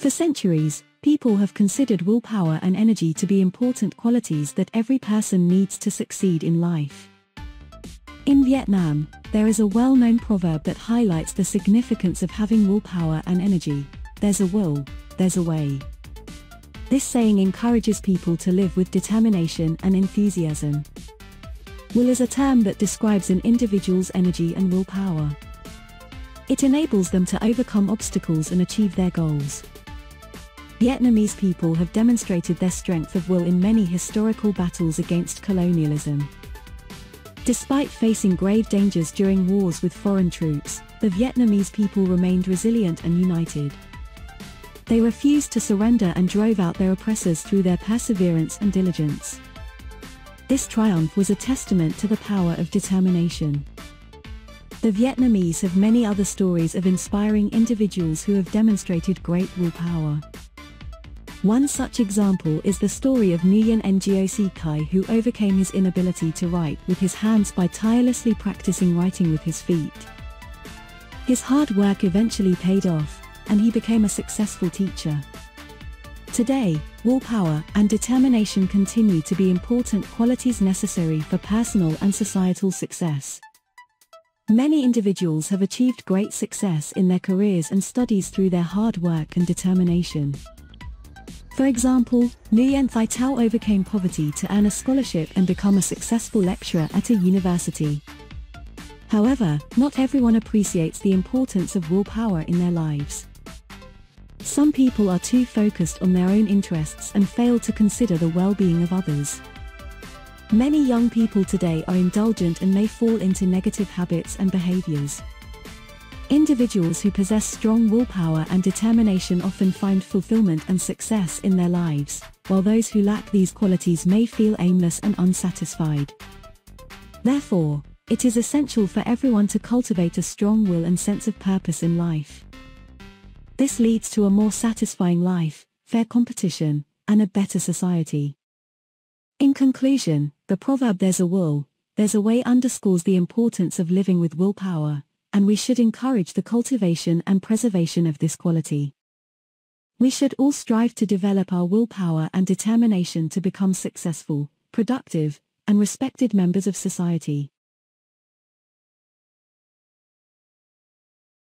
For centuries, people have considered willpower and energy to be important qualities that every person needs to succeed in life. In Vietnam, there is a well-known proverb that highlights the significance of having willpower and energy. There's a will, there's a way. This saying encourages people to live with determination and enthusiasm. Will is a term that describes an individual's energy and willpower. It enables them to overcome obstacles and achieve their goals. Vietnamese people have demonstrated their strength of will in many historical battles against colonialism. Despite facing grave dangers during wars with foreign troops, the Vietnamese people remained resilient and united. They refused to surrender and drove out their oppressors through their perseverance and diligence. This triumph was a testament to the power of determination. The Vietnamese have many other stories of inspiring individuals who have demonstrated great willpower. One such example is the story of Nguyen Ngoc Khai who overcame his inability to write with his hands by tirelessly practicing writing with his feet. His hard work eventually paid off, and he became a successful teacher. Today, willpower and determination continue to be important qualities necessary for personal and societal success. Many individuals have achieved great success in their careers and studies through their hard work and determination. For example, Nguyen Thi Tao overcame poverty to earn a scholarship and become a successful lecturer at a university. However, not everyone appreciates the importance of willpower in their lives. Some people are too focused on their own interests and fail to consider the well-being of others. Many young people today are indulgent and may fall into negative habits and behaviors. Individuals who possess strong willpower and determination often find fulfillment and success in their lives, while those who lack these qualities may feel aimless and unsatisfied. Therefore, it is essential for everyone to cultivate a strong will and sense of purpose in life. This leads to a more satisfying life, fair competition, and a better society. In conclusion, the proverb there's a will, there's a way underscores the importance of living with willpower, and we should encourage the cultivation and preservation of this quality. We should all strive to develop our willpower and determination to become successful, productive, and respected members of society.